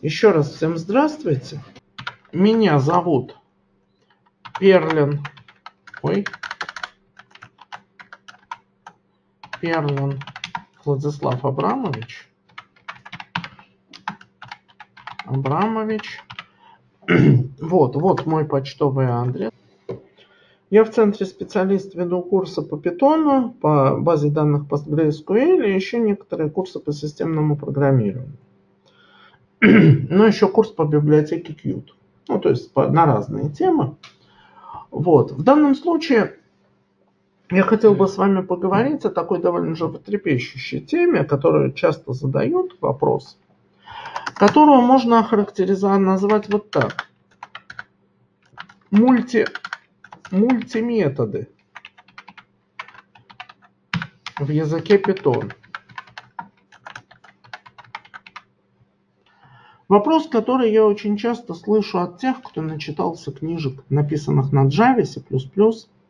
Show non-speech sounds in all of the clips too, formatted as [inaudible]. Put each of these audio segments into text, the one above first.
Еще раз всем здравствуйте. Меня зовут Перлин. Ой. Перлин Владислав Абрамович. Абрамович. [clears throat] Вот, вот мой почтовый адрес. Я в центре специалист веду курсы по питону, по базе данных PostgreSQL и еще некоторые курсы по системному программированию. [clears throat] Но еще курс по библиотеке Qt. Ну, то есть по, на разные темы. Вот. В данном случае я хотел бы с вами поговорить о такой довольно животрепещущей теме, которую часто задают вопрос, которую можно охарактеризовать, назвать вот так. Мульти мультиметоды в языке Python. Вопрос, который я очень часто слышу от тех, кто начитался книжек, написанных на Java, C++.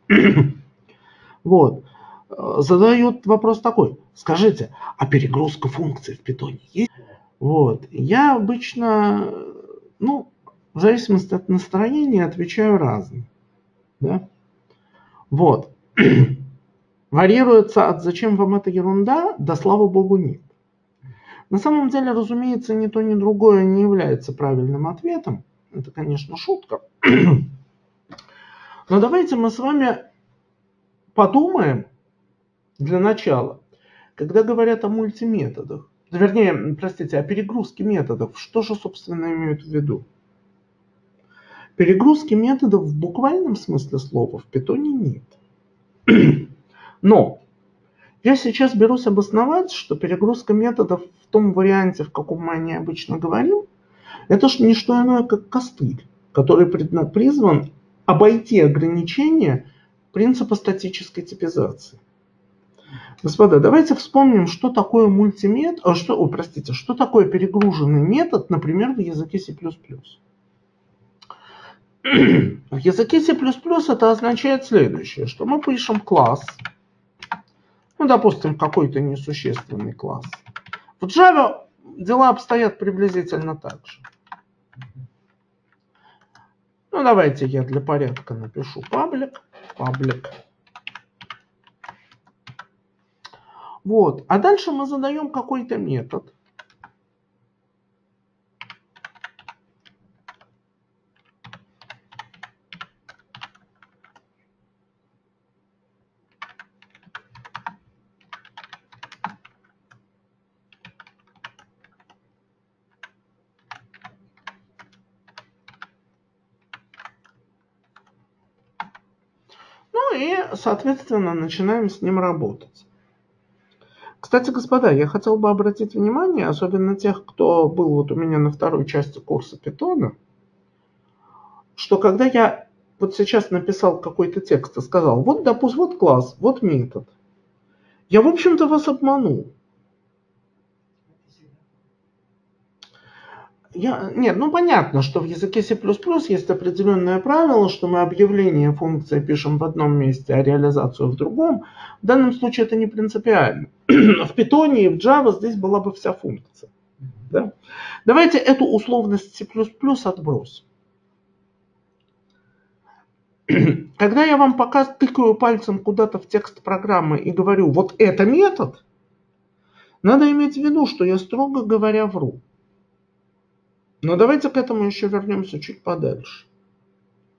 [clears throat] вот. Задают вопрос такой. Скажите, а перегрузка функций в Python есть? Вот. Я обычно, ну, в зависимости от настроения, отвечаю разным. Да? Вот. [clears throat] Варьируется от «зачем вам эта ерунда?» до «слава богу нет». На самом деле, разумеется, ни то, ни другое не является правильным ответом. Это, конечно, шутка. [clears throat] Но давайте мы с вами подумаем для начала, когда говорят о мультиметодах, вернее, простите, о перегрузке методов, что же, собственно, имеют в виду? Перегрузки методов в буквальном смысле слова в питоне нет. [clears throat] Но я сейчас берусь обосновать, что перегрузка методов в том варианте, в каком мы о ней обычно говорим, это ж не что иное, как костыль, который призван обойти ограничения принципа статической типизации. Господа, давайте вспомним, что такое мультиметод, а что, о, простите, что такое перегруженный метод, например, в языке C++. В языке C++ это означает следующее, что мы пишем класс, ну, допустим, какой-то несущественный класс. В Java дела обстоят приблизительно так же. Ну, давайте я для порядка напишу паблик, паблик. Вот. А дальше мы задаем какой-то метод. Соответственно, начинаем с ним работать. Кстати, господа, я хотел бы обратить внимание, особенно тех, кто был вот у меня на второй части курса питона, что когда я вот сейчас написал какой-то текст и сказал, вот, допустим, вот класс, вот метод, я, в общем-то, вас обманул. Я, нет, ну понятно, что в языке C++ есть определенное правило, что мы объявление функции пишем в одном месте, а реализацию в другом. В данном случае это не принципиально. [clears throat] в Python и в Java здесь была бы вся функция. Да? Давайте эту условность C++ отбросим. [clears throat] Когда я вам пока тыкаю пальцем куда-то в текст программы и говорю, вот это метод, надо иметь в виду, что я, строго говоря, вру. Но давайте к этому еще вернемся чуть подальше.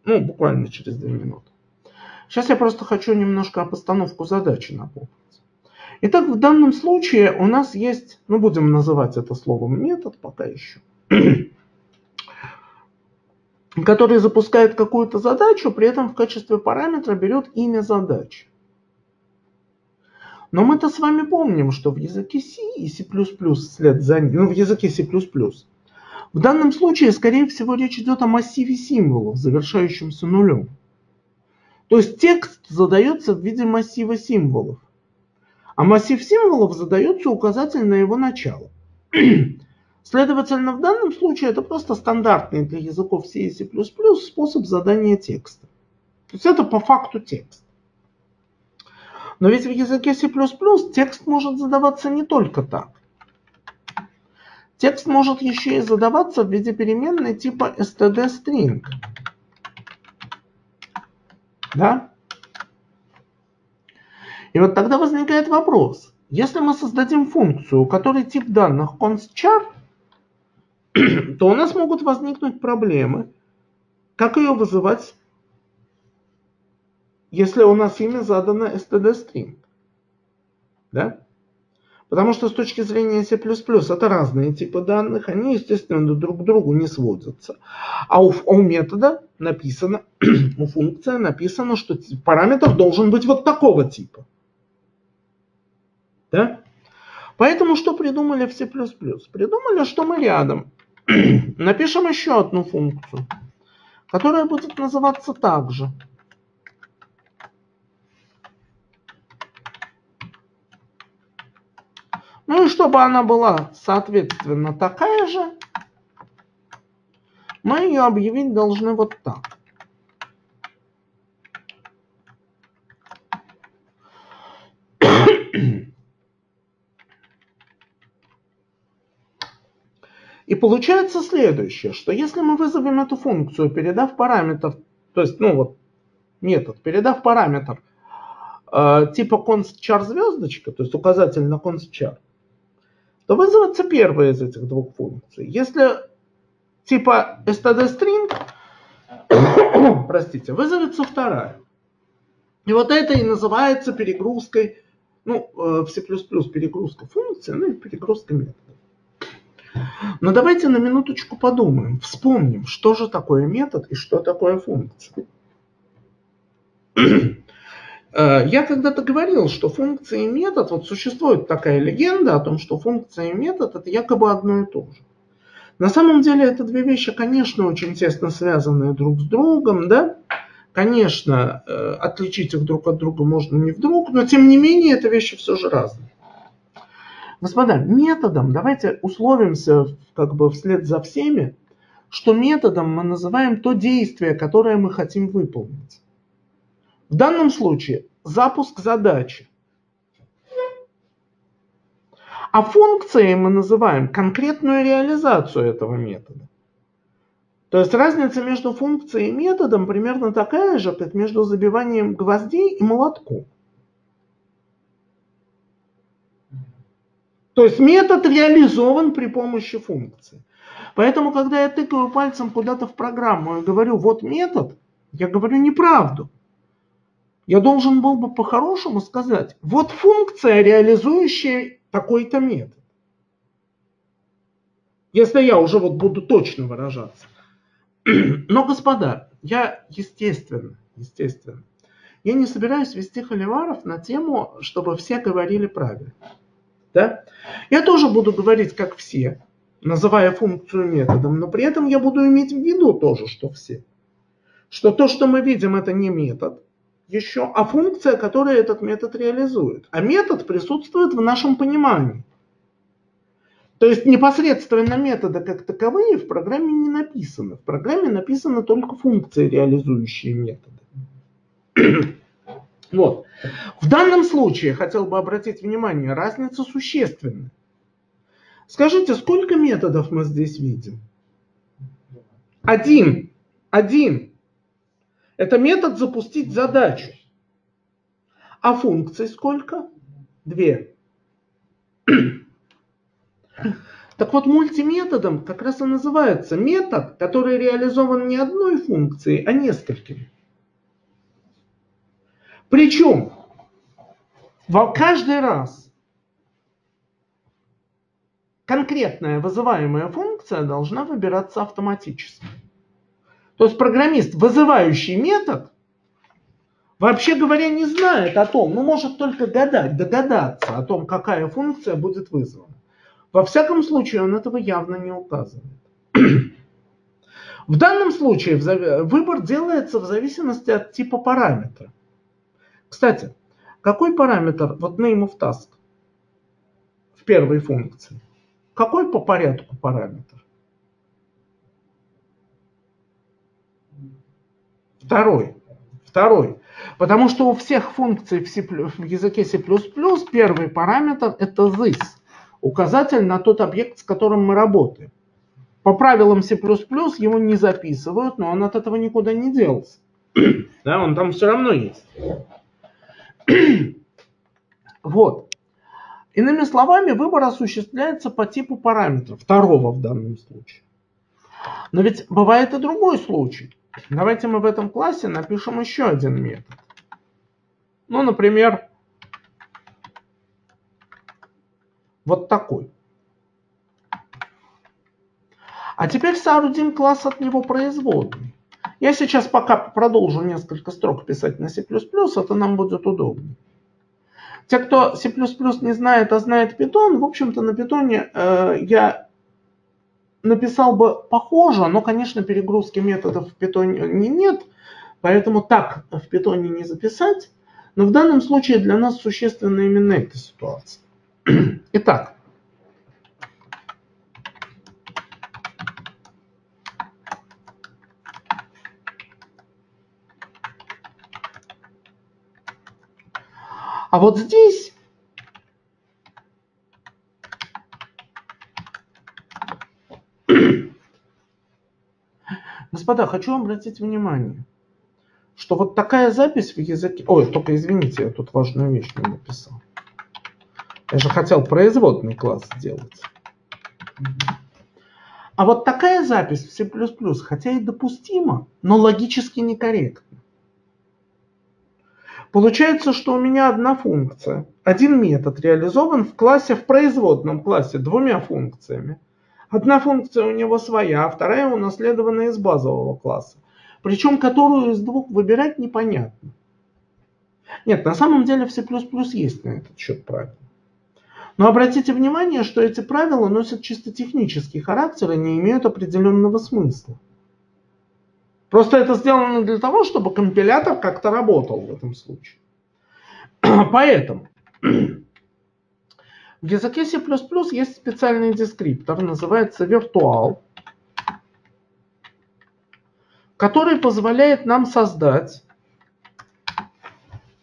Ну, буквально через две минуты. Сейчас я просто хочу немножко о постановку задачи напомнить. Итак, в данном случае у нас есть, ну будем называть это словом метод пока еще, [clears throat] который запускает какую-то задачу, при этом в качестве параметра берет имя задачи. Но мы-то с вами помним, что в языке C и C++ вслед за ну, в языке C++ в данном случае, скорее всего, речь идет о массиве символов, завершающемся нулем. То есть текст задается в виде массива символов. А массив символов задается указатель на его начало. [clears throat] Следовательно, в данном случае это просто стандартный для языков C и C++ способ задания текста. То есть это по факту текст. Но ведь в языке C++ текст может задаваться не только так. Текст может еще и задаваться в виде переменной типа std_string. Да? И вот тогда возникает вопрос. Если мы создадим функцию, у которой тип данных constchar, [clears throat] то у нас могут возникнуть проблемы. Как ее вызывать, если у нас имя задано std_string? Да? Потому что с точки зрения C++ это разные типы данных, они, естественно, друг к другу не сводятся. А у, у метода написано, [clears throat] у функции написано, что параметр должен быть вот такого типа. Да? Поэтому что придумали в C++? Придумали, что мы рядом [clears throat] напишем еще одну функцию, которая будет называться также. Ну и чтобы она была, соответственно, такая же, мы ее объявить должны вот так. И получается следующее, что если мы вызовем эту функцию, передав параметр, то есть, ну вот, метод, передав параметр э, типа constchar звездочка, то есть указатель на constchar, то вызовется первая из этих двух функций. Если типа std_string, [coughs] простите, вызовется вторая. И вот это и называется перегрузкой, ну, э, в C++ перегрузка функции, ну и перегрузка метода. Но давайте на минуточку подумаем, вспомним, что же такое метод и что такое функция. Э, я когда-то говорил, что функция и метод, вот существует такая легенда о том, что функция и метод это якобы одно и то же. На самом деле это две вещи, конечно, очень тесно связанные друг с другом, да? Конечно, э, отличить их друг от друга можно не вдруг, но тем не менее это вещи все же разные. Господа, методом, давайте условимся как бы вслед за всеми, что методом мы называем то действие, которое мы хотим выполнить. В данном случае запуск задачи. А функцией мы называем конкретную реализацию этого метода. То есть разница между функцией и методом примерно такая же, как между забиванием гвоздей и молотком. То есть метод реализован при помощи функции. Поэтому, когда я тыкаю пальцем куда-то в программу и говорю, вот метод, я говорю неправду. Я должен был бы по-хорошему сказать, вот функция, реализующая такой-то метод. Если я уже вот буду точно выражаться. [clears throat] Но, господа, я естественно, естественно, я не собираюсь вести холиваров на тему, чтобы все говорили правильно. Да? Я тоже буду говорить как все, называя функцию методом, но при этом я буду иметь в виду тоже, что все. Что то, что мы видим, это не метод, еще, а функция, которая этот метод реализует. А метод присутствует в нашем понимании. То есть непосредственно методы как таковые в программе не написаны. В программе написаны только функции, реализующие методы. [coughs] вот. В данном случае, хотел бы обратить внимание, разница существенная. Скажите, сколько методов мы здесь видим? Один. Один. Это метод запустить задачу. А функций сколько? Две. [clears throat] Так вот, мультиметодом как раз и называется метод, который реализован не одной функцией, а несколькими. Причем каждый раз конкретная вызываемая функция должна выбираться автоматически. То есть программист, вызывающий метод, вообще говоря, не знает о том, ну может только гадать, догадаться о том, какая функция будет вызвана. Во всяком случае, он этого явно не указывает. [clears throat] В данном случае выбор делается в зависимости от типа параметра. Кстати, какой параметр, вот name of task в первой функции, какой по порядку параметр? Второй. Второй. Потому что у всех функций в, C, в языке C++ первый параметр это this. указатель на тот объект, с которым мы работаем. По правилам C++ его не записывают, но он от этого никуда не делся. [clears throat] Да, он там все равно есть. [clears throat] Вот. Иными словами, выбор осуществляется по типу параметра, второго в данном случае. Но ведь бывает и другой случай. Давайте мы в этом классе напишем еще один метод. Ну, например, вот такой. А теперь соорудим класс от него производный. Я сейчас пока продолжу несколько строк писать на C++, это нам будет удобнее. Те, кто C++ не знает, а знает Python, в общем-то на Python э, я написал бы похоже, но, конечно, перегрузки методов в Python не, нет, поэтому так в Python не записать. Но в данном случае для нас существенна именно эта ситуация. [clears throat] Итак, А вот здесь Господа, хочу обратить внимание, что вот такая запись в языке... Ой, только извините, я тут важную вещь не написал. Я же хотел производный класс сделать. А вот такая запись в C++, хотя и допустима, но логически некорректна. Получается, что у меня одна функция. Один метод реализован в классе, в производном классе двумя функциями. Одна функция у него своя, а вторая унаследована из базового класса. Причем которую из двух выбирать непонятно. Нет, на самом деле в C++ есть на этот счет правила. Но обратите внимание, что эти правила носят чисто технический характер и не имеют определенного смысла. Просто это сделано для того, чтобы компилятор как-то работал в этом случае. [clears throat] Поэтому [clears throat] в языке C++ есть специальный дескриптор, называется virtual, который позволяет нам создать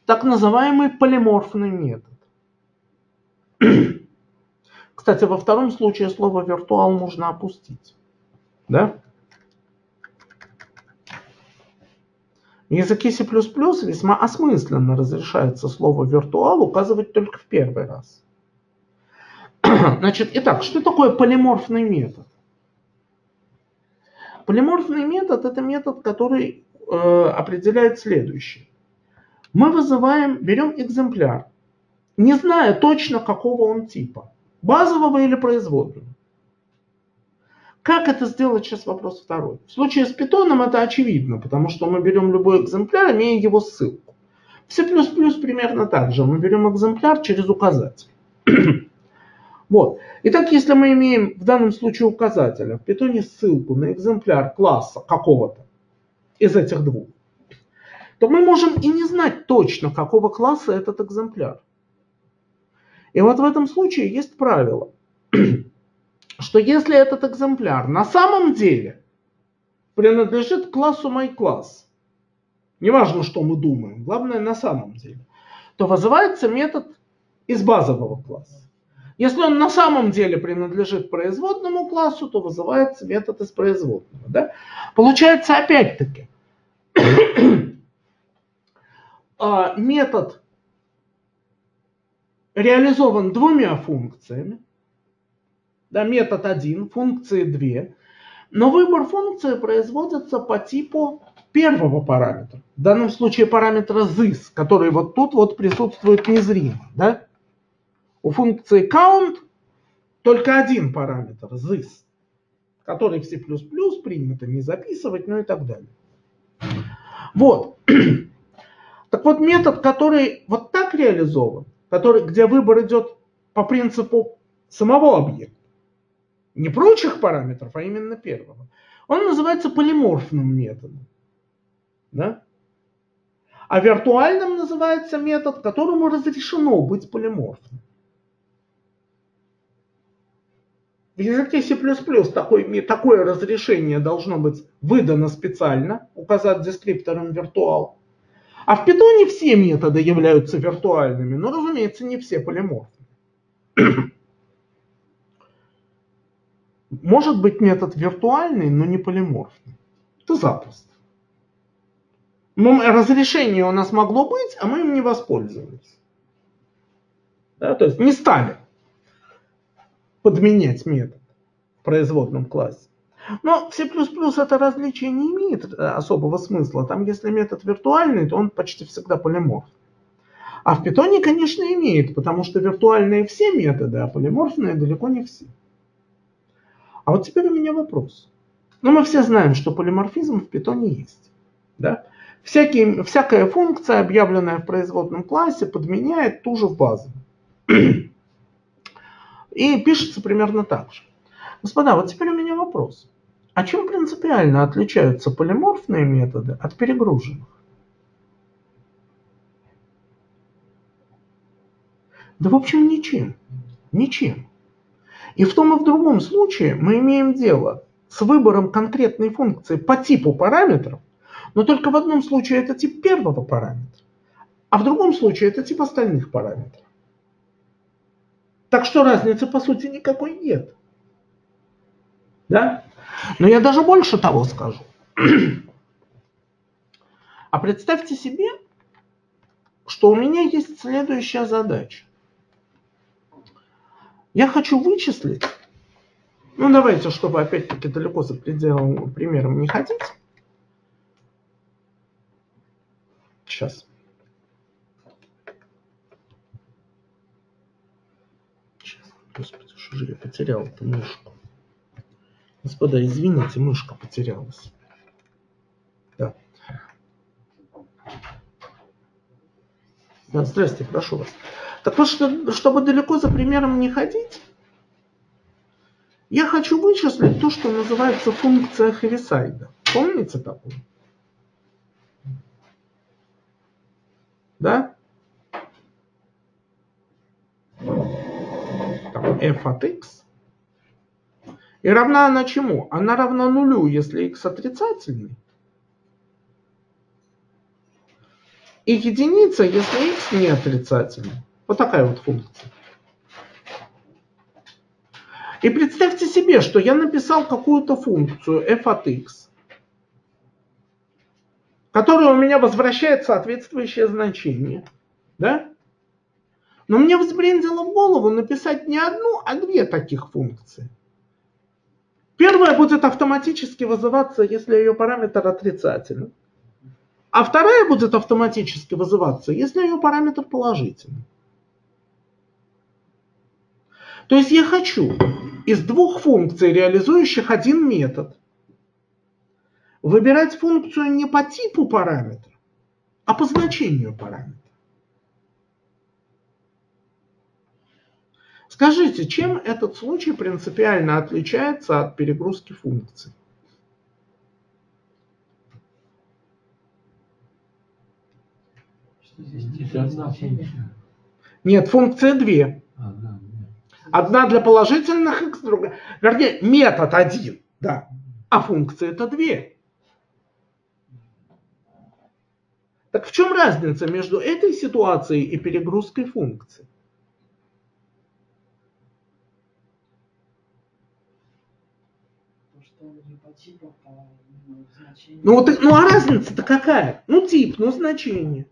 так называемый полиморфный метод. [clears throat] Кстати, во втором случае слово virtual можно опустить. Да? В языке C++ весьма осмысленно разрешается слово virtual указывать только в первый раз. [clears throat] Значит, итак, что такое полиморфный метод? Полиморфный метод это метод, который э, определяет следующее. Мы вызываем, берем экземпляр, не зная точно какого он типа, базового или производного. Как это сделать, сейчас вопрос второй. В случае с питоном это очевидно, потому что мы берем любой экземпляр, имея его ссылку. В C++ примерно так же. Мы берем экземпляр через указатель. [clears throat] вот. Итак, если мы имеем в данном случае указателя в питоне ссылку на экземпляр класса какого-то из этих двух, то мы можем и не знать точно, какого класса этот экземпляр. И вот в этом случае есть правило [clears throat] что если этот экземпляр на самом деле принадлежит классу MyClass, неважно, что мы думаем, главное на самом деле, то вызывается метод из базового класса. Если он на самом деле принадлежит производному классу, то вызывается метод из производного. Да? Получается опять-таки, [coughs] а, метод реализован двумя функциями да, метод 1, функции 2, но выбор функции производится по типу первого параметра. В данном случае параметра this, который вот тут вот присутствует незримо. Да? У функции count только один параметр this, который в C++ принято не записывать, ну и так далее. Вот. [clears throat] Так вот, метод, который вот так реализован, который, где выбор идет по принципу самого объекта, не прочих параметров, а именно первого. Он называется полиморфным методом. Да? А виртуальным называется метод, которому разрешено быть полиморфным. В языке C++ такой, такое разрешение должно быть выдано специально, указать дескриптором виртуал. А в Python все методы являются виртуальными, но, разумеется, не все полиморфны. [clears throat] может быть метод виртуальный, но не полиморфный. Это запросто. Мы, разрешение у нас могло быть, а мы им не воспользовались. Да, то есть не стали подменять метод в производном классе. Но C++ это различие не имеет э, особого смысла. Там, если метод виртуальный, то он почти всегда полиморф. А в питоне, конечно, имеет, потому что виртуальные все методы, а полиморфные далеко не все. А вот теперь у меня вопрос. Ну, мы все знаем, что полиморфизм в питоне есть. Да? Всякие, всякая функция, объявленная в производном классе, подменяет ту же в базу. И пишется примерно так же. Господа, вот теперь у меня вопрос. А чем принципиально отличаются полиморфные методы от перегруженных? Да в общем ничем. Ничем. И в том и в другом случае мы имеем дело с выбором конкретной функции по типу параметров, но только в одном случае это тип первого параметра, а в другом случае это тип остальных параметров. Так что разницы по сути никакой нет. Да? Но я даже больше того скажу. [clears throat] А представьте себе, что у меня есть следующая задача. Я хочу вычислить, ну давайте, чтобы опять-таки далеко за пределом примером не ходить. Сейчас. Сейчас. Господи, что же я потерял эту мышку? Господа, извините, мышка потерялась. Да. Да, здрасте, прошу вас. Так вот, чтобы далеко за примером не ходить, я хочу вычислить то, что называется функция Хевисайда. Помните такую? Да? Там f от x и равна она чему? Она равна нулю, если x отрицательный. И единица, если x не отрицательный. Вот такая вот функция. И представьте себе, что я написал какую-то функцию f от x, которая у меня возвращает соответствующее значение. Да? Но мне взбрендило в голову написать не одну, а две таких функции. Первая будет автоматически вызываться, если ее параметр отрицательный. А вторая будет автоматически вызываться, если ее параметр положительный. То есть я хочу из двух функций, реализующих один метод, выбирать функцию не по типу параметра, а по значению параметра. Скажите, чем этот случай принципиально отличается от перегрузки функций? Нет, функция две. А, Одна для положительных x, другая. Вернее, метод один, да. А функция это две. Так в чем разница между этой ситуацией и перегрузкой функций? Ну, вот, ну а разница-то какая? Ну тип, ну значение.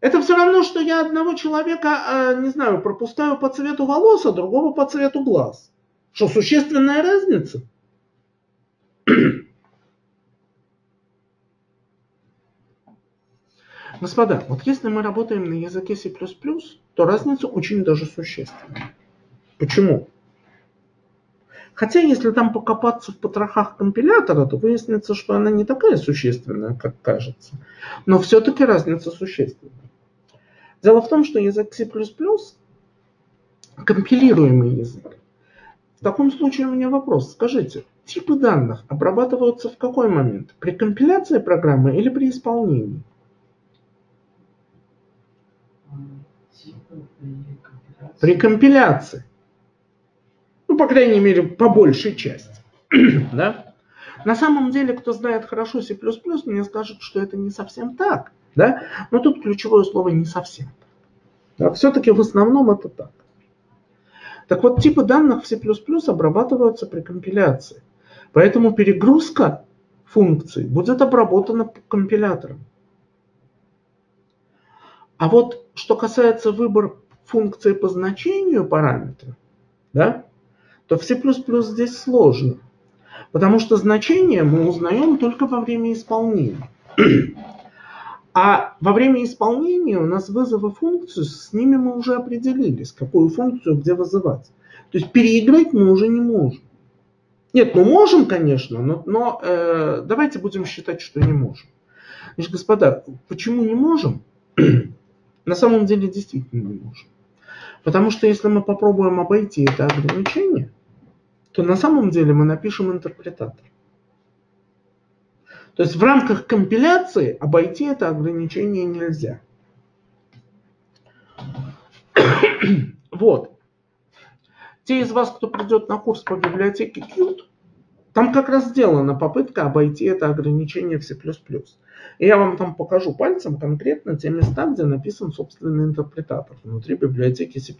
Это все равно, что я одного человека, а, не знаю, пропускаю по цвету волос, а другого по цвету глаз. Что, существенная разница? [clears throat] Господа, вот если мы работаем на языке C++, то разница очень даже существенная. Почему? Хотя, если там покопаться в потрохах компилятора, то выяснится, что она не такая существенная, как кажется. Но все-таки разница существенная. Дело в том, что язык C++ компилируемый язык. В таком случае у меня вопрос. Скажите, типы данных обрабатываются в какой момент? При компиляции программы или при исполнении? При компиляции. Ну, по крайней мере, по большей части. [clears throat] да? На самом деле, кто знает хорошо C++, мне скажет, что это не совсем так. Да? Но тут ключевое слово не совсем. Да, все-таки в основном это так. Так вот, типы данных в C++ обрабатываются при компиляции. Поэтому перегрузка функций будет обработана компилятором. А вот что касается выбора функции по значению параметра, да, то в C++ здесь сложно. Потому что значение мы узнаем только во время исполнения. А во время исполнения у нас вызовы функций, с ними мы уже определились, какую функцию где вызывать. То есть переиграть мы уже не можем. Нет, мы можем, конечно, но, но э, давайте будем считать, что не можем. Значит, господа, почему не можем? [clears throat] На самом деле действительно не можем. Потому что если мы попробуем обойти это ограничение, то на самом деле мы напишем интерпретатор. То есть в рамках компиляции обойти это ограничение нельзя. [coughs] вот. Те из вас, кто придет на курс по библиотеке Qt, там как раз сделана попытка обойти это ограничение в C++. И я вам там покажу пальцем конкретно те места, где написан собственный интерпретатор внутри библиотеки C++.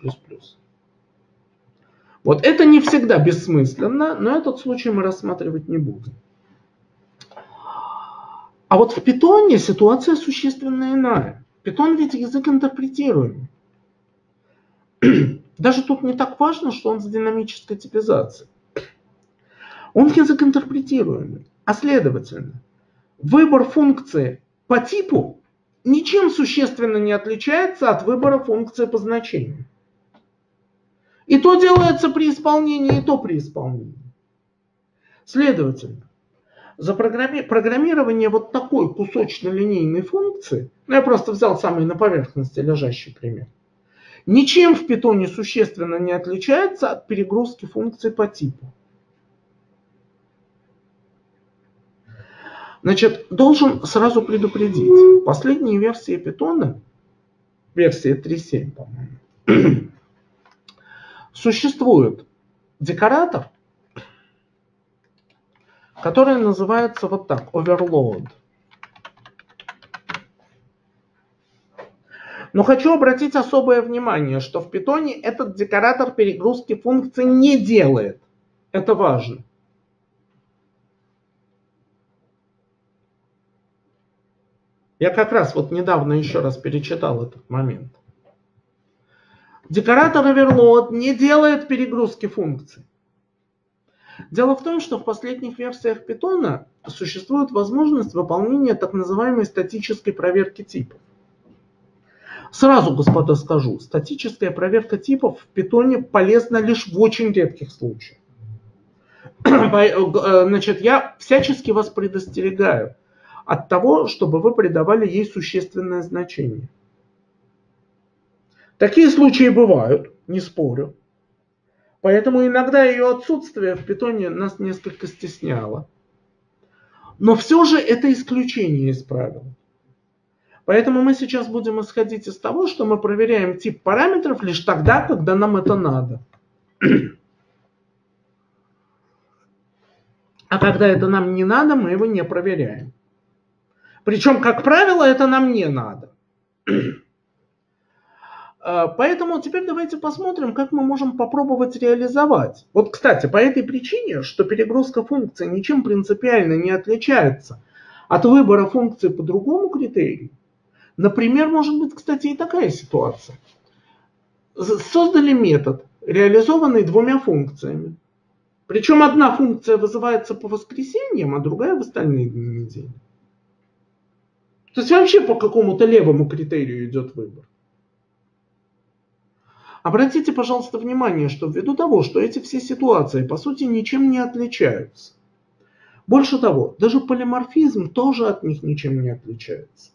Вот это не всегда бессмысленно, но этот случай мы рассматривать не будем. А вот в питоне ситуация существенно иная. Питон ведь язык интерпретируемый. [clears throat] Даже тут не так важно, что он с динамической типизацией. Он язык интерпретируемый. А следовательно, выбор функции по типу ничем существенно не отличается от выбора функции по значению. И то делается при исполнении, и то при исполнении. Следовательно, за программи... программирование вот такой кусочно-линейной функции, ну я просто взял самый на поверхности лежащий пример, ничем в питоне существенно не отличается от перегрузки функций по типу. Значит, должен сразу предупредить, в последней версии питона, версии 3.7, по-моему, [clears throat] существует декоратор, который называется вот так, overload. Но хочу обратить особое внимание, что в питоне этот декоратор перегрузки функций не делает. Это важно. Я как раз вот недавно еще раз перечитал этот момент. Декоратор overload не делает перегрузки функций. Дело в том, что в последних версиях Python существует возможность выполнения так называемой статической проверки типов. Сразу, господа, скажу, статическая проверка типов в Python полезна лишь в очень редких случаях. [clears throat] Э, значит, я всячески вас предостерегаю от того, чтобы вы придавали ей существенное значение. Такие случаи бывают, не спорю. Поэтому иногда ее отсутствие в питоне нас несколько стесняло. Но все же это исключение из правил. Поэтому мы сейчас будем исходить из того, что мы проверяем тип параметров лишь тогда, когда нам это надо. А когда это нам не надо, мы его не проверяем. Причем, как правило, это нам не надо. А, поэтому теперь давайте посмотрим, как мы можем попробовать реализовать. Вот, кстати, по этой причине, что перегрузка функции ничем принципиально не отличается от выбора функции по другому критерию. Например, может быть, кстати, и такая ситуация. Создали метод, реализованный двумя функциями. Причем одна функция вызывается по воскресеньям, а другая в остальные дни недели. То есть вообще по какому-то левому критерию идет выбор. Обратите, пожалуйста, внимание, что ввиду того, что эти все ситуации по сути ничем не отличаются, больше того, даже полиморфизм тоже от них ничем не отличается.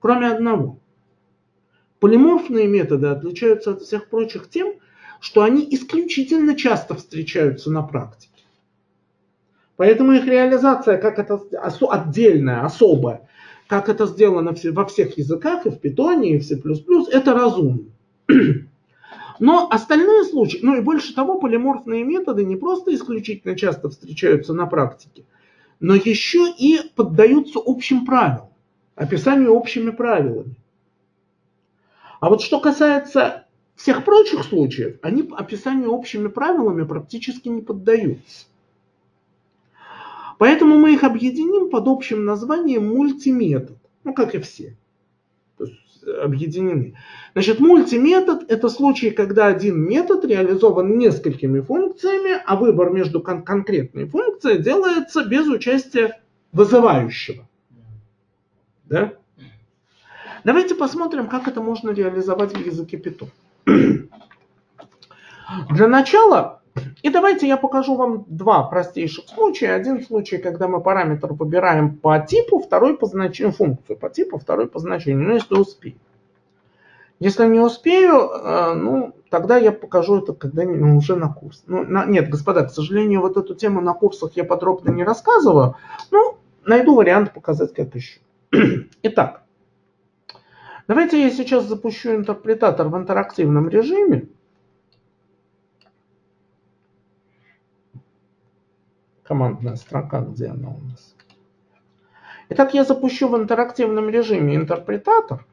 Кроме одного. Полиморфные методы отличаются от всех прочих тем, что они исключительно часто встречаются на практике. Поэтому их реализация как это отдельная, особая, как это сделано во всех языках, и в Python, и в C++, это разумно. [clears throat] Но остальные случаи, ну и больше того, полиморфные методы не просто исключительно часто встречаются на практике, но еще и поддаются общим правилам, описанию общими правилами. А вот что касается всех прочих случаев они описанию общими правилами практически не поддаются. Поэтому мы их объединим под общим названием мультиметод. Ну, как и все. Есть объединены. Значит, мультиметод – это случай, когда один метод реализован несколькими функциями, а выбор между кон- конкретной функцией делается без участия вызывающего. Да? Давайте посмотрим, как это можно реализовать в языке Python. [clears throat] Для начала, и давайте я покажу вам два простейших случая. Один случай, когда мы параметр выбираем по типу, второй по значению, функцию по типу, второй по значению, ну если успею. Если не успею, э, ну, тогда я покажу это когда-нибудь ну, уже на курсе. Ну, на, нет, господа, к сожалению, вот эту тему на курсах я подробно не рассказываю. Ну, найду вариант показать, как еще. [clears throat] Итак, давайте я сейчас запущу интерпретатор в интерактивном режиме. Командная строка, где она у нас? Итак, я запущу в интерактивном режиме интерпретатор.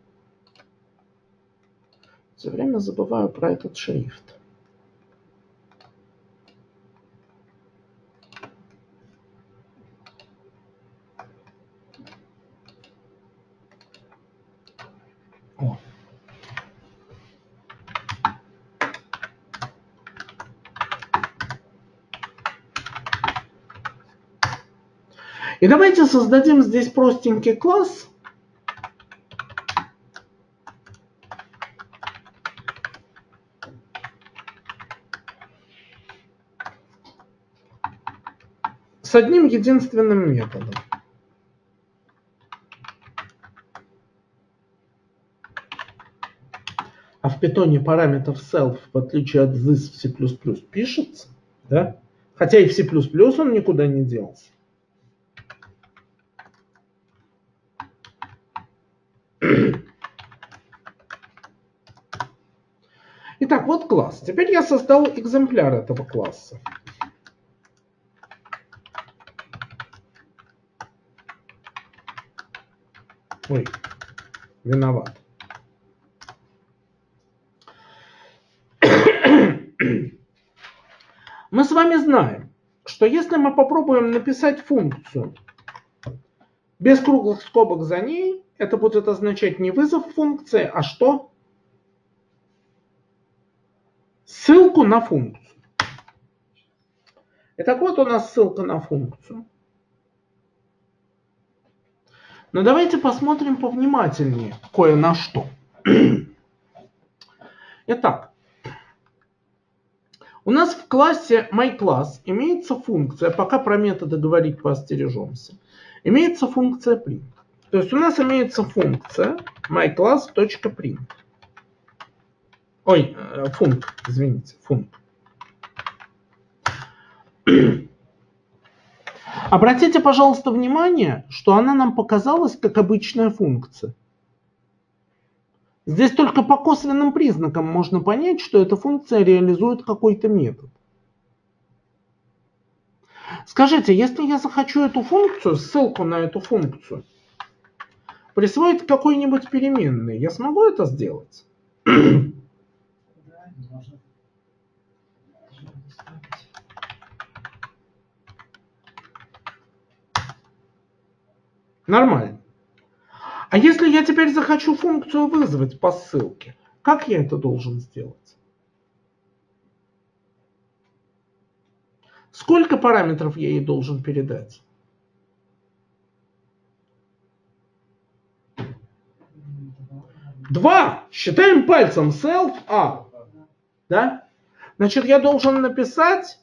Все время забываю про этот шрифт. И давайте создадим здесь простенький класс. С одним единственным методом. А в питоне параметр self, в отличие от this в C++, пишется, да? Хотя и в C++ он никуда не делся. Итак, вот класс. Теперь я создал экземпляр этого класса. Ой, виноват. Мы с вами знаем, что если мы попробуем написать функцию без круглых скобок за ней, это будет означать не вызов функции, а что? Ссылку на функцию. Итак, вот у нас ссылка на функцию. Но давайте посмотрим повнимательнее кое на что. [clears throat] Итак, у нас в классе myClass имеется функция, пока про методы говорить поостережемся, имеется функция print. То есть у нас имеется функция myClass.print. Ой, э, функ, извините, функ. [clears throat] Обратите, пожалуйста, внимание, что она нам показалась как обычная функция. Здесь только по косвенным признакам можно понять, что эта функция реализует какой-то метод. Скажите, если я захочу эту функцию, ссылку на эту функцию, присвоить какой-нибудь переменной, я смогу это сделать? [clears throat] Нормально. А если я теперь захочу функцию вызвать по ссылке, как я это должен сделать? Сколько параметров я ей должен передать? Два. Считаем пальцем self a. Да? Значит, я должен написать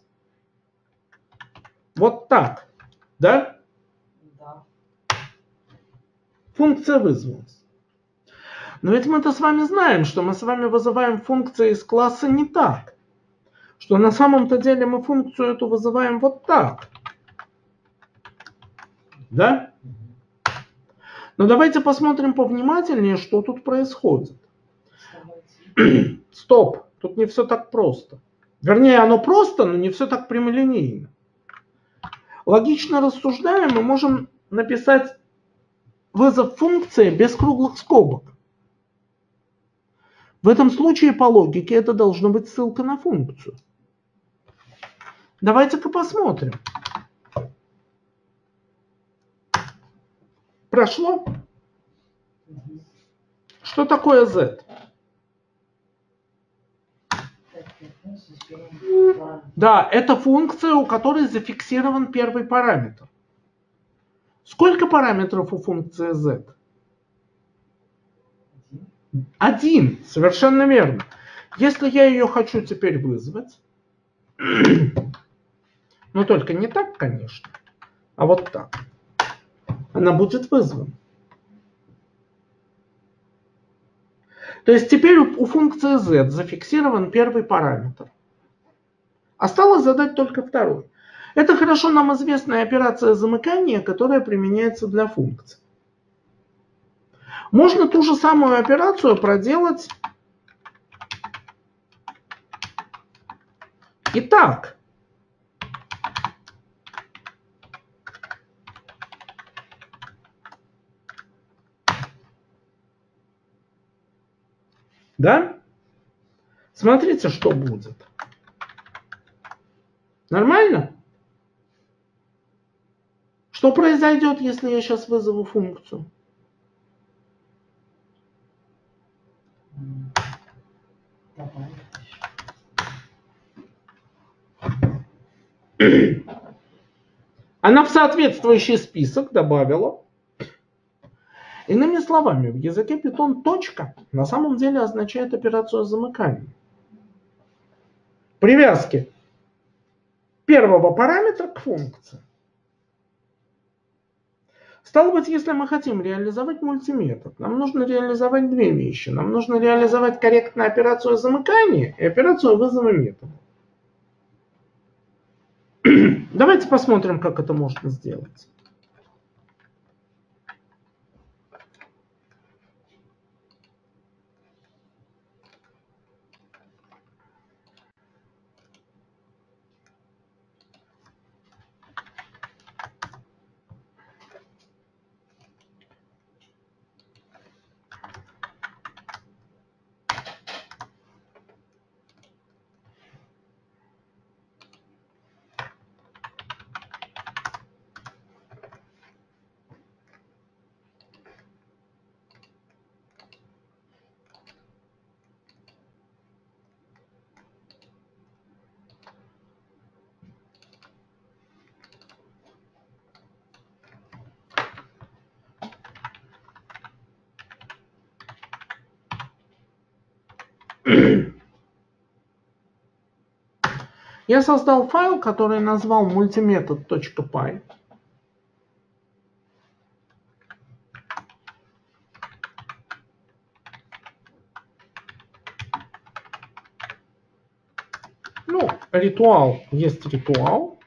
вот так. Да? Функция вызвалась. Но ведь мы-то с вами знаем, что мы с вами вызываем функции из класса не так. Что на самом-то деле мы функцию эту вызываем вот так. Да? Но давайте посмотрим повнимательнее, что тут происходит. [clears throat] Стоп, тут не все так просто. Вернее, оно просто, но не все так прямолинейно. Логично рассуждая, мы можем написать вызов функции без круглых скобок. В этом случае по логике это должно быть ссылка на функцию. Давайте-ка посмотрим. Прошло? Что такое z? Да, это функция, у которой зафиксирован первый параметр. Сколько параметров у функции z? Один, совершенно верно. Если я ее хочу теперь вызвать, [clears throat] но только не так, конечно, а вот так, она будет вызвана. То есть теперь у функции z зафиксирован первый параметр. Осталось задать только второй. Это хорошо нам известная операция замыкания, которая применяется для функций. Можно ту же самую операцию проделать и так. Да? Смотрите, что будет. Нормально? Что произойдет, если я сейчас вызову функцию? Она в соответствующий список добавила. Иными словами, в языке Python точка на самом деле означает операцию замыкания. Привязки первого параметра к функции. Стало быть, если мы хотим реализовать мультиметод, нам нужно реализовать две вещи. Нам нужно реализовать корректную операцию замыкания и операцию вызова метода. [clears throat] Давайте посмотрим, как это можно сделать. Я создал файл, который назвал multimetod.py. Ну, ритуал есть ритуал.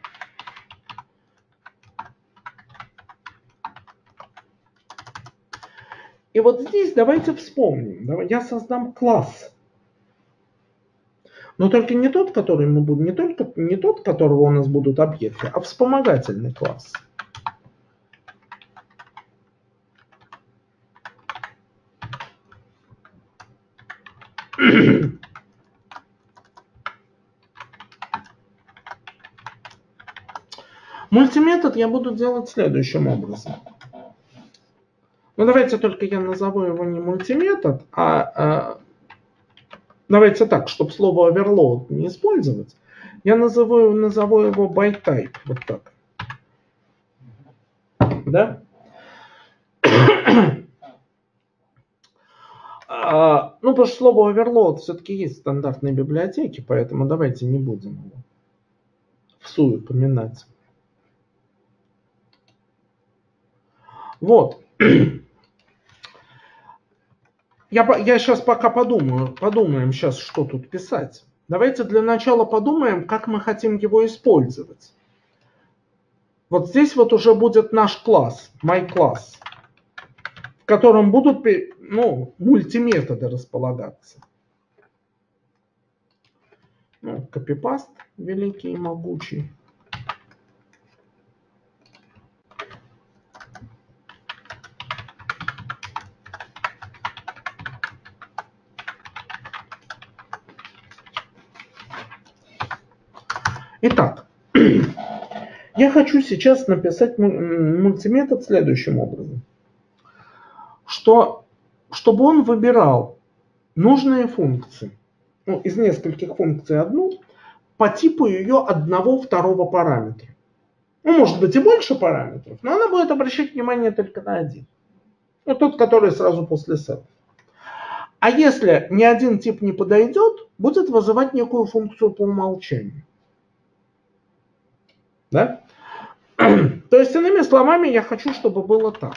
И вот здесь давайте вспомним. Я создам класс но только не тот, который мы будем, не только не тот, которого у нас будут объекты, а вспомогательный класс. [clears throat] Мультиметод я буду делать следующим образом. Ну давайте только я назову его не мультиметод, а, а Давайте так, чтобы слово overload не использовать, я назову, назову его bytype. Вот так. Да? [coughs] а, ну, потому что слово overload все-таки есть в стандартной библиотеке, поэтому давайте не будем его в суе упоминать. Вот. Я, я сейчас пока подумаю, подумаем сейчас, что тут писать. Давайте для начала подумаем, как мы хотим его использовать. Вот здесь вот уже будет наш класс, my класс, в котором будут ну, мультиметоды располагаться. Ну, копипаст великий и могучий. Итак, [clears throat] я хочу сейчас написать мультиметод следующим образом. Что, чтобы он выбирал нужные функции, ну, из нескольких функций одну, по типу ее одного второго параметра. Ну, может быть и больше параметров, но она будет обращать внимание только на один. Ну, тот, который сразу после self. А если ни один тип не подойдет, будет вызывать некую функцию по умолчанию. Да? [clears throat] То есть, иными словами, я хочу, чтобы было так.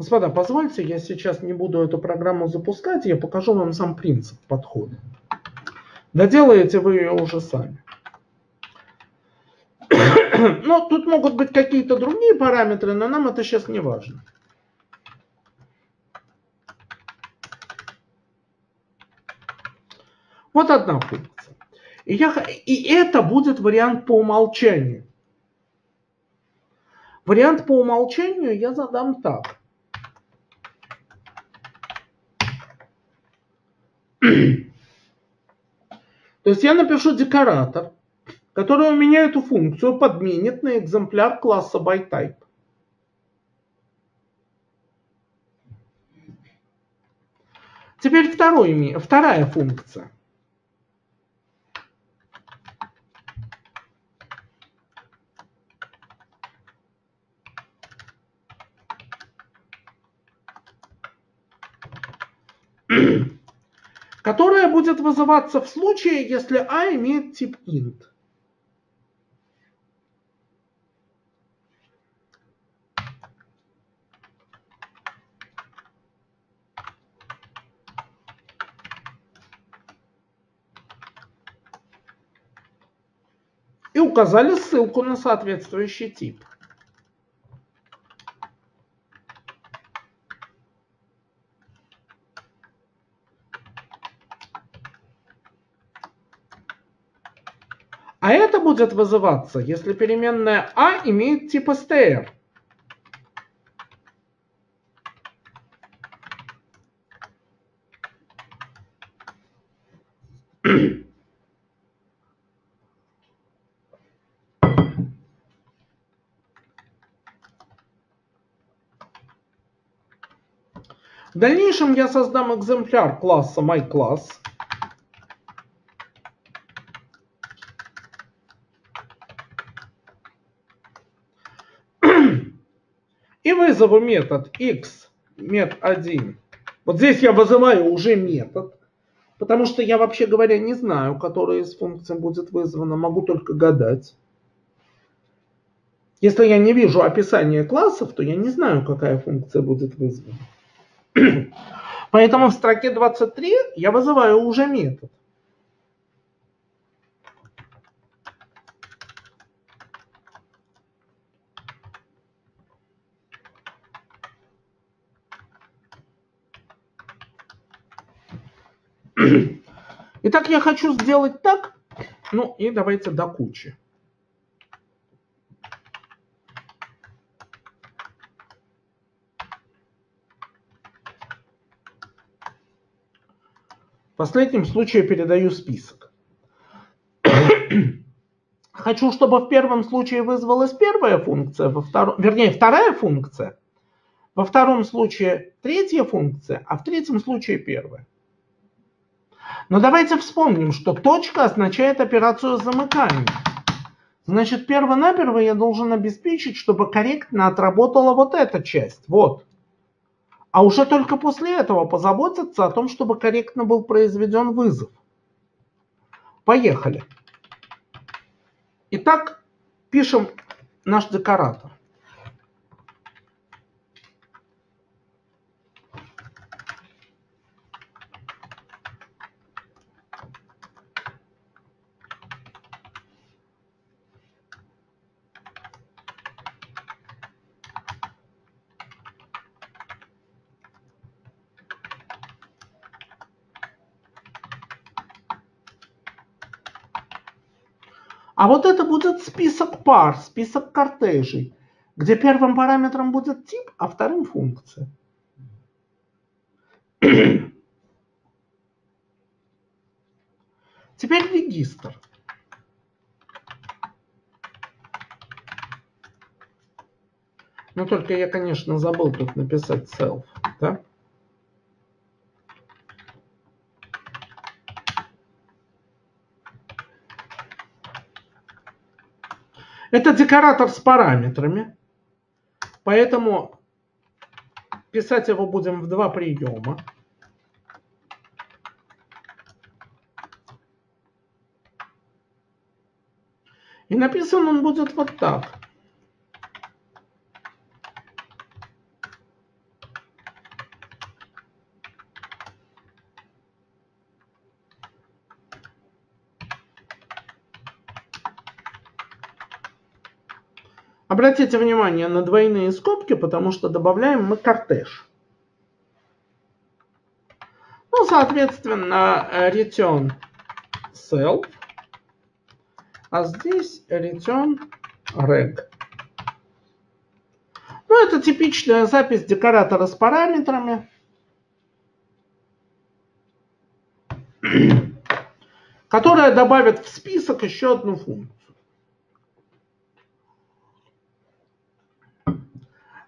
Господа, позвольте, я сейчас не буду эту программу запускать, я покажу вам сам принцип подхода. Доделаете вы ее уже сами. [clears throat] Но тут могут быть какие-то другие параметры, но нам это сейчас не важно. Вот одна функция. И, я, и это будет вариант по умолчанию. Вариант по умолчанию я задам так. [clears throat] То есть я напишу декоратор, который у меня эту функцию подменит на экземпляр класса byType. Теперь второй, вторая функция. Которая будет вызываться в случае, если a имеет тип int. И указали ссылку на соответствующий тип. А это будет вызываться, если переменная а имеет тип str. В дальнейшем я создам экземпляр класса myClass. И вызову метод x met1. Вот здесь я вызываю уже метод, потому что я вообще говоря не знаю, которая из функций будет вызвана, могу только гадать. Если я не вижу описания классов, то я не знаю, какая функция будет вызвана. [clears throat] Поэтому в строке 23 я вызываю уже метод. Итак, я хочу сделать так. Ну и давайте до кучи. В последнем случае передаю список. [coughs] Хочу, чтобы в первом случае вызвалась первая функция, во втором, вернее, вторая функция, во втором случае третья функция, а в третьем случае первая. Но давайте вспомним, что точка означает операцию замыкания. Значит, перво-наперво я должен обеспечить, чтобы корректно отработала вот эта часть. Вот. А уже только после этого позаботиться о том, чтобы корректно был произведен вызов. Поехали. Итак, пишем наш декоратор. А вот это будет список пар, список кортежей. где первым параметром будет тип, а вторым функция. [clears throat] Теперь регистр. Ну, только я, конечно, забыл тут написать self, да? Это декоратор с параметрами, поэтому писать его будем в два приема. И написан он будет вот так. Обратите внимание на двойные скобки, потому что добавляем мы кортеж. Ну, соответственно, return self, а здесь return reg. Ну, это типичная запись декоратора с параметрами. [coughs] которая добавит в список еще одну функцию.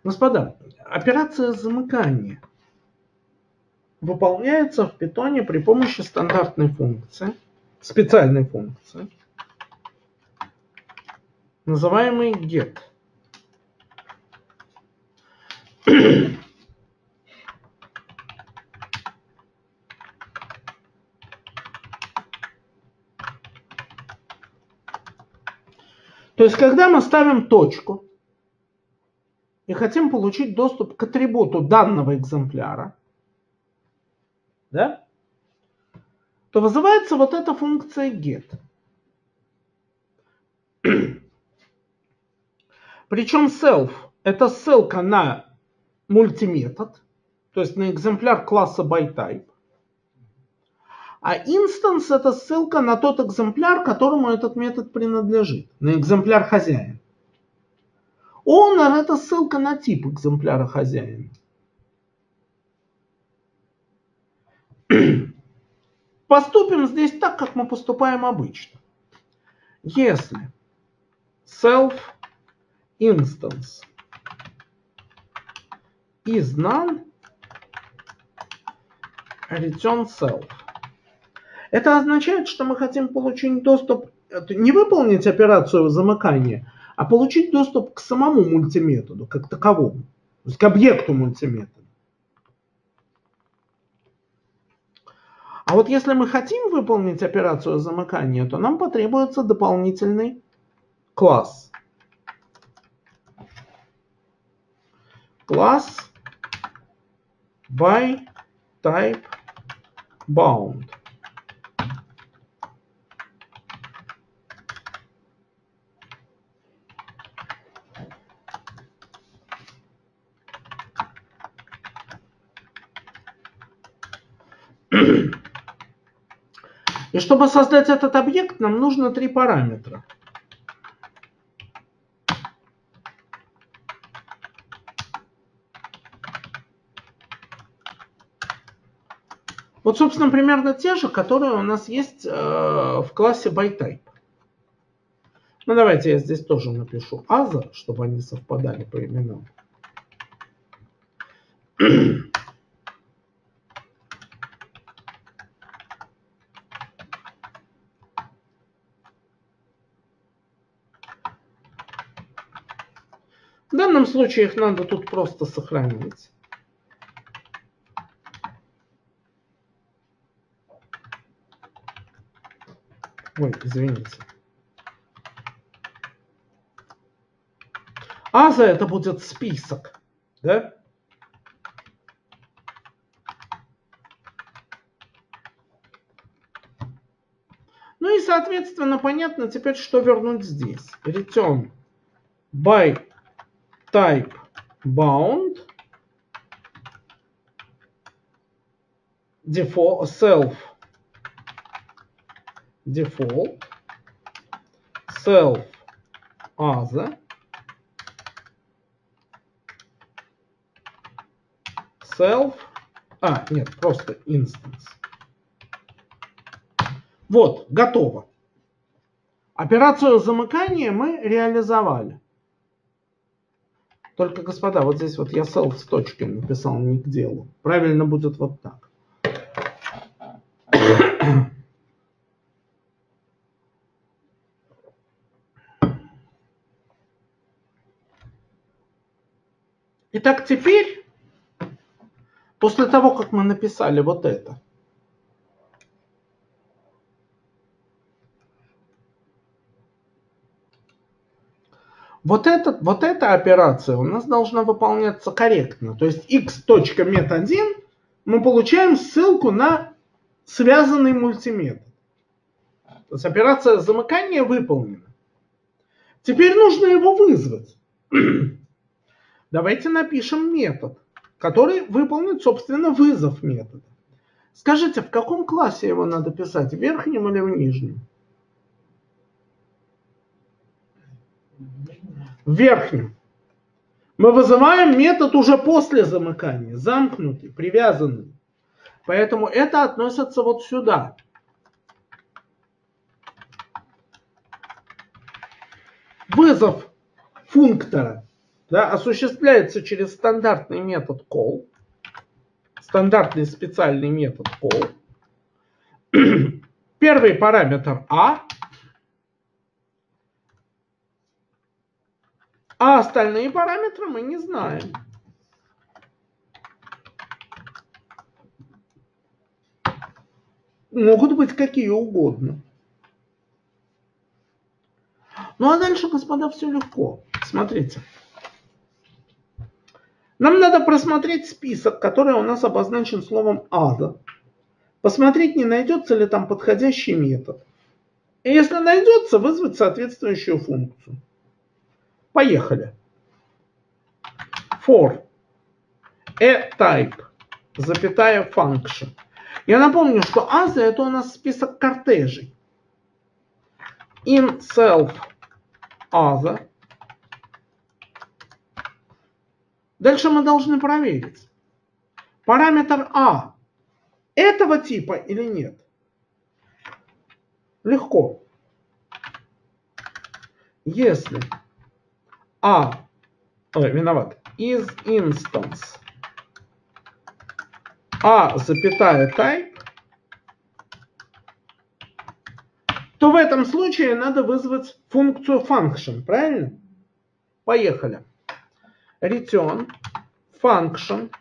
Господа, операция замыкания выполняется в питоне при помощи стандартной функции, специальной функции, называемой get. То есть, когда мы ставим точку, и хотим получить доступ к атрибуту данного экземпляра, да, то вызывается вот эта функция get. [clears throat] Причем self это ссылка на мультиметод, то есть на экземпляр класса byType. А instance это ссылка на тот экземпляр, которому этот метод принадлежит, на экземпляр хозяина. Owner – это ссылка на тип экземпляра хозяина. [clears throat] Поступим здесь так, как мы поступаем обычно. Если self instance is none, return self. Это означает, что мы хотим получить доступ, не выполнить операцию замыкания, а получить доступ к самому мультиметоду, как таковому, то есть к объекту мультиметода. А вот если мы хотим выполнить операцию замыкания, то нам потребуется дополнительный класс. Класс by type bound. И чтобы создать этот объект, нам нужно три параметра. Вот, собственно, примерно те же, которые у нас есть э, в классе ByType. Ну, давайте я здесь тоже напишу аза, чтобы они совпадали по именам. [clears throat] данном случае их надо тут просто сохранить. Ой, извините. А за это будет список, да? Ну и, соответственно, понятно теперь, что вернуть здесь. Return by type bound default self default self other self а нет просто instance. Вот готово. Операцию замыкания мы реализовали. Только, господа, вот здесь вот я self с точки написал не к делу. Правильно будет вот так. Итак, теперь, после того, как мы написали вот это, Вот, этот, вот эта операция у нас должна выполняться корректно. То есть x.met1 мы получаем ссылку на связанный мультиметод. То есть операция замыкания выполнена. Теперь нужно его вызвать. [clears throat] Давайте напишем метод, который выполнит, собственно, вызов метода. Скажите, в каком классе его надо писать, в верхнем или в нижнем? Верхнем. Мы вызываем метод уже после замыкания, замкнутый, привязанный. Поэтому это относится вот сюда. Вызов функтора да, осуществляется через стандартный метод call, стандартный специальный метод call. [clears throat] Первый параметр a, а остальные параметры мы не знаем. Могут быть какие угодно. Ну а дальше, господа, все легко. Смотрите. Нам надо просмотреть список, который у нас обозначен словом «ада». Посмотреть, не найдется ли там подходящий метод. И если найдется, вызвать соответствующую функцию. Поехали. For a type, запятая function. Я напомню, что ASA это у нас список кортежей. In self ASA Дальше мы должны проверить, параметр А этого типа или нет. Легко. Если А, ой, виноват, is instance А, запятая type, то в этом случае надо вызвать функцию function, правильно? Поехали return function.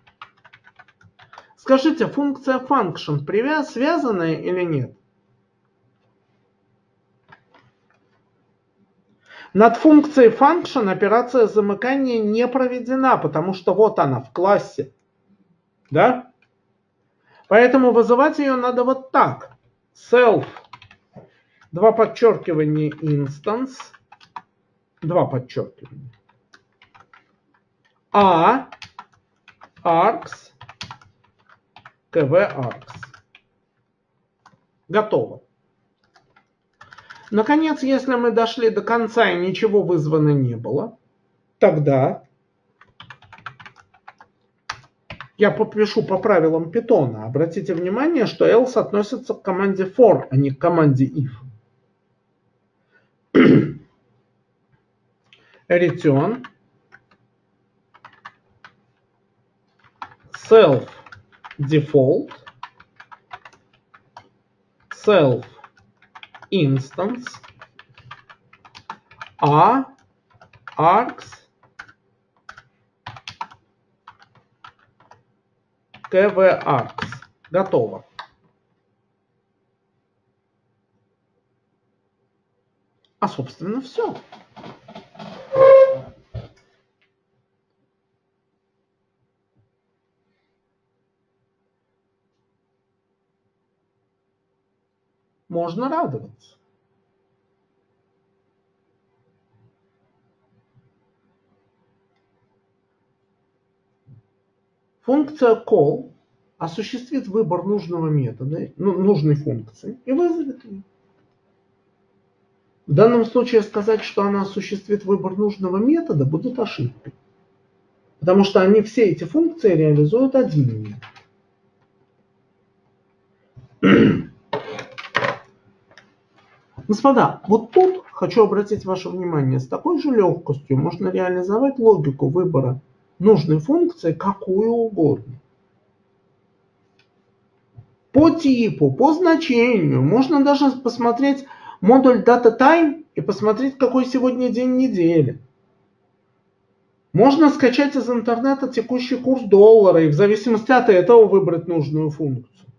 Скажите, функция function привяз связанная или нет? Над функцией function операция замыкания не проведена, потому что вот она в классе. Да? Поэтому вызывать ее надо вот так. Self, два подчеркивания instance, два подчеркивания. А args кв args. Готово. Наконец, если мы дошли до конца и ничего вызвано не было, тогда я попишу по правилам питона. Обратите внимание, что else относится к команде for, а не к команде if. [clears throat] Return self default self instance a args kv args. Готово. А собственно все. Можно радоваться. Функция call осуществит выбор нужного метода, ну, нужной функции и вызовет ее. В данном случае сказать, что она осуществит выбор нужного метода, будет ошибкой. Потому что они все эти функции реализуют один метод. Господа, вот тут хочу обратить ваше внимание, с такой же легкостью можно реализовать логику выбора нужной функции какую угодно. По типу, по значению. Можно даже посмотреть модуль DataTime и посмотреть, какой сегодня день недели. Можно скачать из интернета текущий курс доллара и в зависимости от этого выбрать нужную функцию.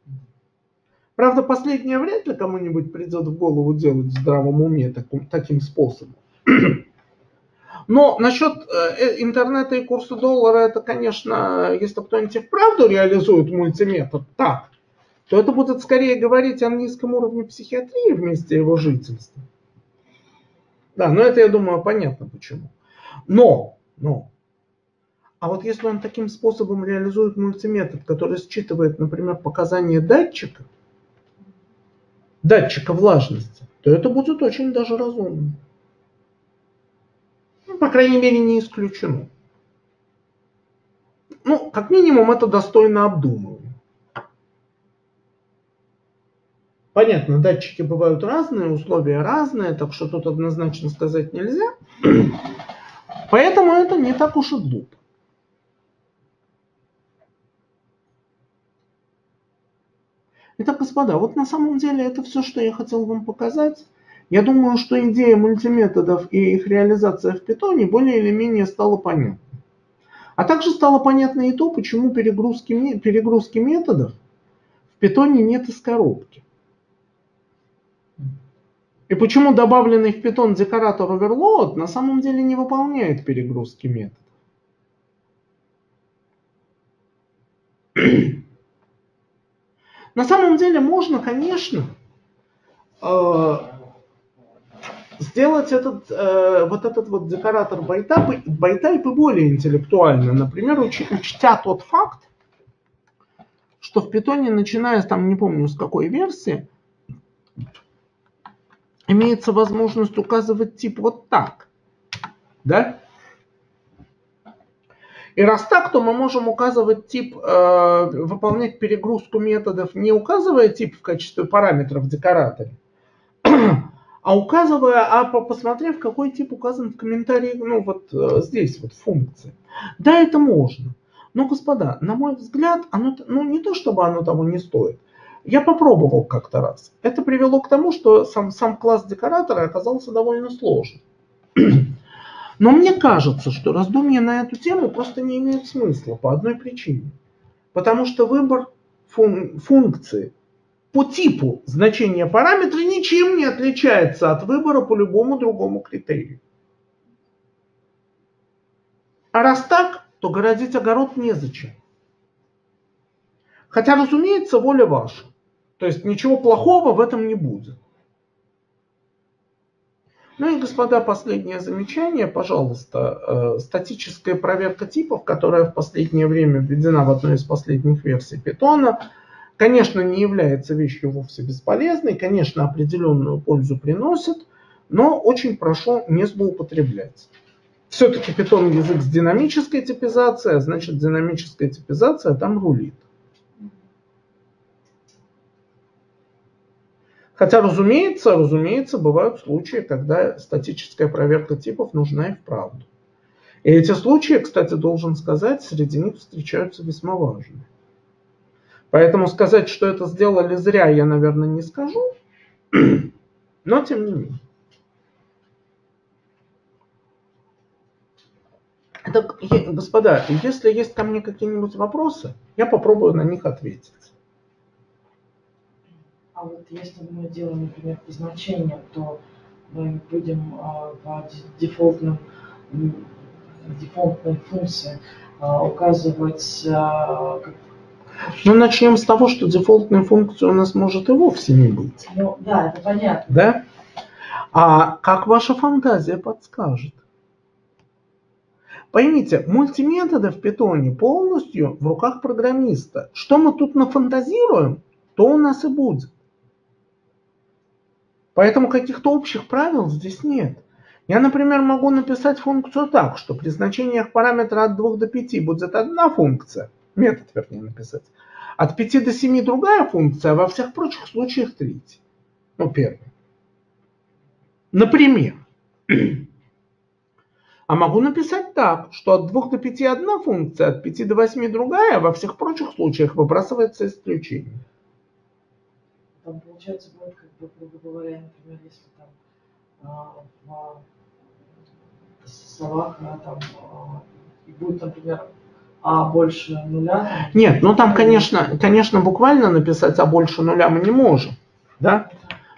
Правда, последнее вряд ли кому-нибудь придет в голову делать в здравом уме таким, таким способом. [clears throat] Но насчет э, интернета и курса доллара, это, конечно, если кто-нибудь и вправду реализует мультиметр так, то это будет скорее говорить о низком уровне психиатрии вместе его жительства. Да, но это, я думаю, понятно почему. Но, но, а вот если он таким способом реализует мультиметр, который считывает, например, показания датчика, датчика влажности, то это будет очень даже разумно. Ну, по крайней мере, не исключено. Ну, как минимум, это достойно обдумывания. Понятно, датчики бывают разные, условия разные, так что тут однозначно сказать нельзя. Поэтому это не так уж и глупо. Итак, господа, вот на самом деле это все, что я хотел вам показать. Я думаю, что идея мультиметодов и их реализация в питоне более или менее стала понятна. А также стало понятно и то, почему перегрузки, перегрузки методов в питоне нет из коробки. И почему добавленный в питон декоратор overload на самом деле не выполняет перегрузки методов. На самом деле можно, конечно, э, сделать этот, э, вот этот вот декоратор by type, более интеллектуально. Например, учтя тот факт, что в питоне, начиная, там не помню с какой версии, имеется возможность указывать тип вот так. Да? И раз так, то мы можем указывать тип, э, выполнять перегрузку методов, не указывая тип в качестве параметра в декораторе, [clears throat] а указывая, а посмотрев, какой тип указан в комментарии, ну вот э, здесь вот функции. Да, это можно. Но, господа, на мой взгляд, оно, ну не то, чтобы оно того не стоит. Я попробовал как-то раз. Это привело к тому, что сам, сам класс декоратора оказался довольно сложным. [clears throat] Но мне кажется, что раздумья на эту тему просто не имеют смысла по одной причине. Потому что выбор фун функции по типу значения параметра ничем не отличается от выбора по любому другому критерию. А раз так, то городить огород незачем. Хотя, разумеется, воля ваша. То есть ничего плохого в этом не будет. Ну и, господа, последнее замечание, пожалуйста. Э, статическая проверка типов, которая в последнее время введена в одной из последних версий Python, конечно, не является вещью вовсе бесполезной, конечно, определенную пользу приносит, но очень прошу не злоупотреблять. Все-таки Python язык с динамической типизацией, а значит динамическая типизация там рулит. Хотя, разумеется, разумеется, бывают случаи, когда статическая проверка типов нужна и вправду. И эти случаи, кстати, должен сказать, среди них встречаются весьма важные. Поэтому сказать, что это сделали зря, я, наверное, не скажу, [clears throat] но тем не менее. Так, господа, если есть ко мне какие-нибудь вопросы, я попробую на них ответить. А вот если мы делаем, например, по значениям, то мы будем а, в дефолтном, дефолтной функции а, указывать... А, ну, начнем с того, что дефолтной функции у нас может и вовсе не быть. Ну, да, это понятно. Да? А как ваша фантазия подскажет? Поймите, мультиметоды в питоне полностью в руках программиста. Что мы тут нафантазируем, то у нас и будет. Поэтому каких-то общих правил здесь нет. Я, например, могу написать функцию так, что при значениях параметра от 2 до 5 будет одна функция, метод, вернее, написать, от 5 до 7 другая функция, а во всех прочих случаях третья. Ну, первая. Например. [clears throat] А могу написать так, что от 2 до 5 одна функция, от 5 до 8 другая, а во всех прочих случаях выбрасывается исключение. Там получается будет, как бы, грубо говоря, например, если там а, в словах а, там а, и будет, например, а больше нуля. Нет, ну там, конечно, конечно, буквально написать а больше нуля мы не можем, да?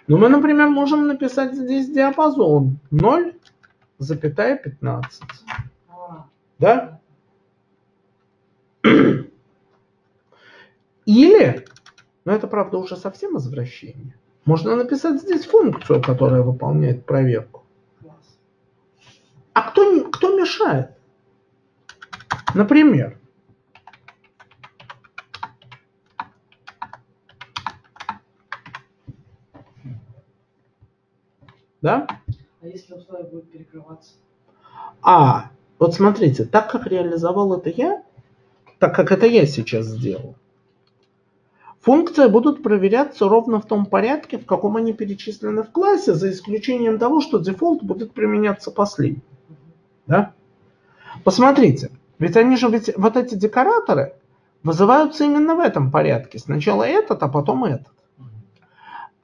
Но мы, например, можем написать здесь диапазон 0 запятая 15. А, Да? [clears throat] Или, но это правда уже совсем извращение, можно написать здесь функцию, которая выполняет проверку. А кто, кто мешает? Например, да? А если условия будут перекрываться? А, вот смотрите, так как реализовал это я, так как это я сейчас сделал, функции будут проверяться ровно в том порядке, в каком они перечислены в классе, за исключением того, что дефолт будет применяться последний. Да? Посмотрите, ведь они же ведь вот эти декораторы вызываются именно в этом порядке. Сначала этот, а потом этот.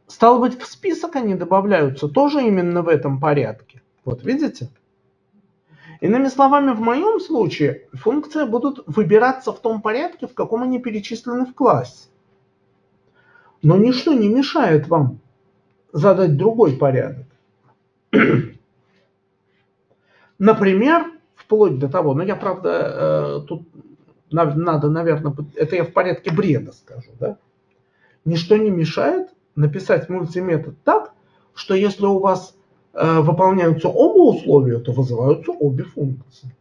Стало быть, в список они добавляются тоже именно в этом порядке. Вот видите? Иными словами, в моем случае функции будут выбираться в том порядке, в каком они перечислены в классе. Но ничто не мешает вам задать другой порядок. [clears throat] Например, вплоть до того, ну я правда э, тут на- надо, наверное, это я в порядке бреда скажу, да? Ничто не мешает написать мультиметод так, что если у вас э, выполняются оба условия, то вызываются обе функции.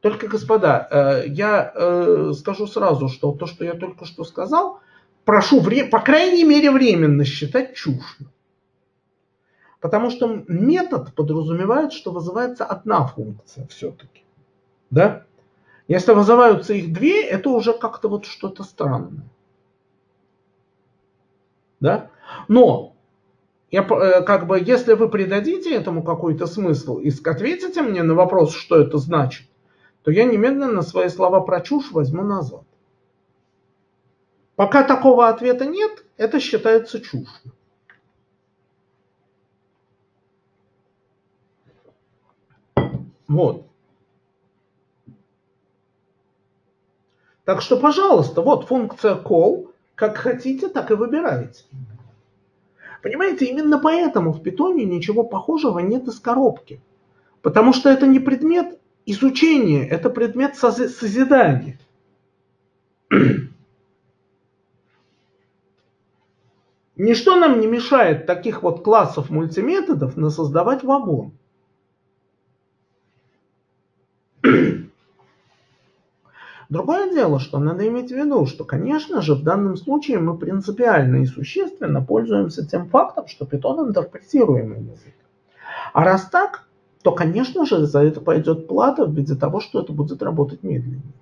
Только, господа, э, я скажу сразу, что то, что я только что сказал, прошу, по крайней мере, временно считать чушью. Потому что метод подразумевает, что вызывается одна функция все-таки. Да? Если вызываются их две, это уже как-то вот что-то странное. Да? Но я, э, как бы, если вы придадите этому какой-то смысл и ответите мне на вопрос, что это значит, то я немедленно свои слова про чушь возьму назад. Пока такого ответа нет, это считается чушью. Вот. Так что, пожалуйста, вот функция call. Как хотите, так и выбирайте. Понимаете, именно поэтому в питоне ничего похожего нет из коробки. Потому что это не предмет изучения, это предмет сози- созидания. Ничто нам не мешает таких вот классов мультиметодов насоздавать вагон. [clears throat] Другое дело, что надо иметь в виду, что, конечно же, в данном случае мы принципиально и существенно пользуемся тем фактом, что Python интерпретируемый язык. А раз так, то, конечно же, за это пойдет плата в виде того, что это будет работать медленнее.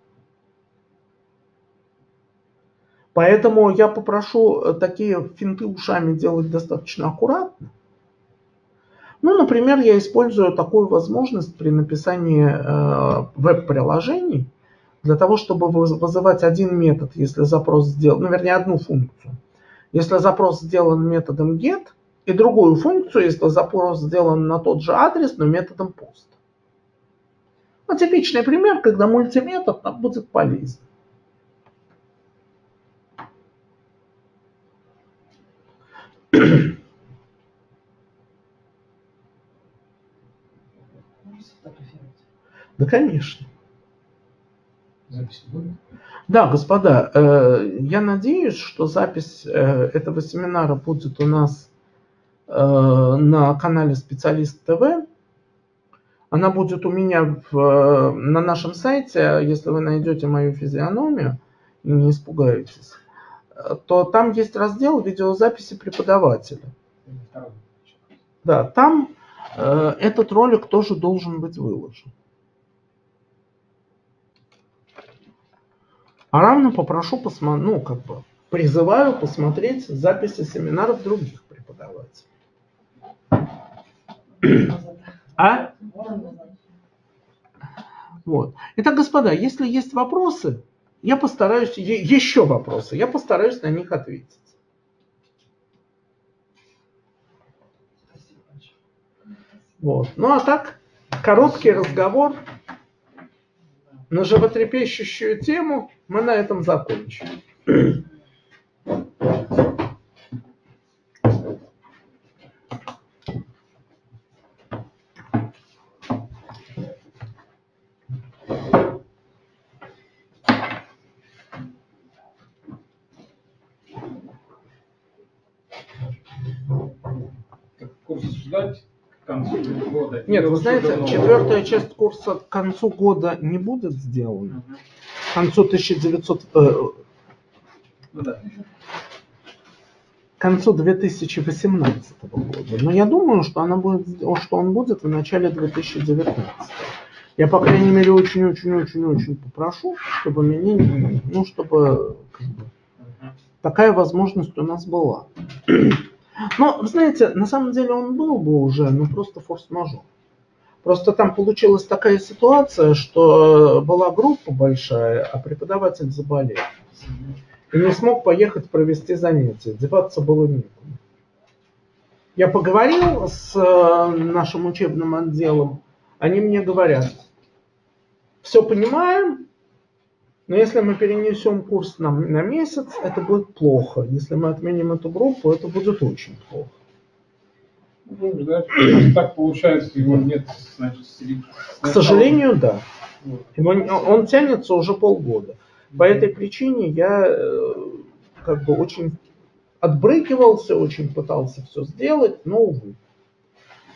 Поэтому я попрошу э, такие финты ушами делать достаточно аккуратно. Ну, например, я использую такую возможность при написании э, веб-приложений для того, чтобы выз- вызывать один метод, если запрос сделан, ну, вернее, одну функцию. Если запрос сделан методом get, и другую функцию, если запрос сделан на тот же адрес, но методом post. Ну, типичный пример, когда мультиметод нам будет полезен. Да, конечно. Запись будет? Да, господа, э, я надеюсь, что запись э, этого семинара будет у нас э, на канале Специалист ТВ. Она будет у меня в, на нашем сайте, если вы найдете мою физиономию и не испугаетесь, то там есть раздел видеозаписи преподавателя. Да, там этот ролик тоже должен быть выложен. А равно попрошу посмотреть, ну, как бы, призываю посмотреть записи семинаров других преподавателей. А? Вот. Итак, господа, если есть вопросы, я постараюсь, еще вопросы, я постараюсь на них ответить. Вот. Ну а так, короткий разговор на животрепещущую тему мы на этом закончим. Курс ждать к концу года? Нет, вы знаете, четвертая часть курса к концу года не будет сделана. Мгм. К концу 1900, э, Ну к концу 2018 года. Но я думаю, что, она будет, что он будет в начале 2019. Я, по крайней мере, очень-очень-очень-очень попрошу, чтобы меня, ну, чтобы как бы, такая возможность у нас была. Но, знаете, на самом деле он был бы уже, ну просто форс-мажор. Просто там получилась такая ситуация, что была группа большая, а преподаватель заболел. И не смог поехать провести занятия. Деваться было некуда. Я поговорил с э, нашим учебным отделом. Они мне говорят, все понимаем, но если мы перенесем курс на, на месяц, это будет плохо. Если мы отменим эту группу, это будет очень плохо. Ну. Если так получается, его нет, значит, сидит. К сожалению, да. Его- он тянется уже полгода. По этой причине я э, как бы очень отбрыкивался, очень пытался все сделать, но увы.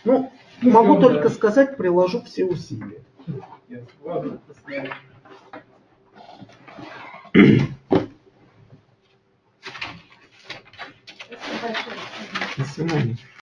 Ну, могу Ну, только да. сказать, приложу все усилия. До свидания.